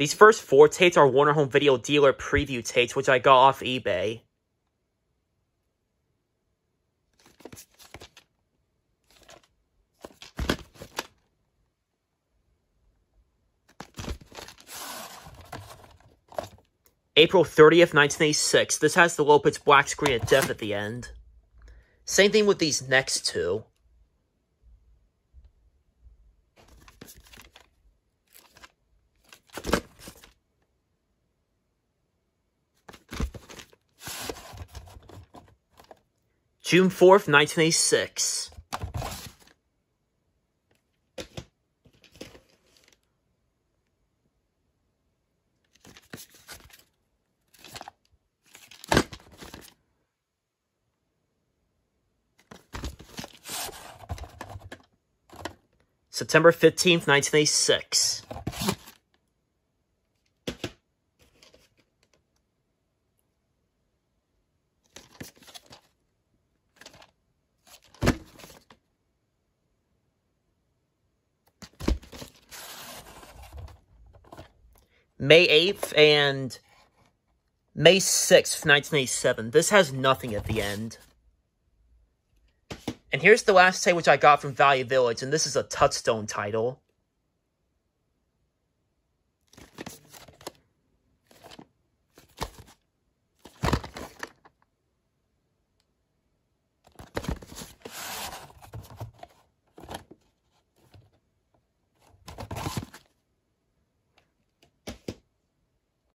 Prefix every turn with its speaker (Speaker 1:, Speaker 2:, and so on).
Speaker 1: These first four tapes are Warner Home Video dealer preview tapes, which I got off eBay. April 30th, 1986. This has the Lopez black screen of death at the end. Same thing with these next two. June 4th, 1986. September 15th, 1986. May 8th and May 6th, 1987. This has nothing at the end. And here's the last tape which I got from Value Village, and this is a Touchstone title.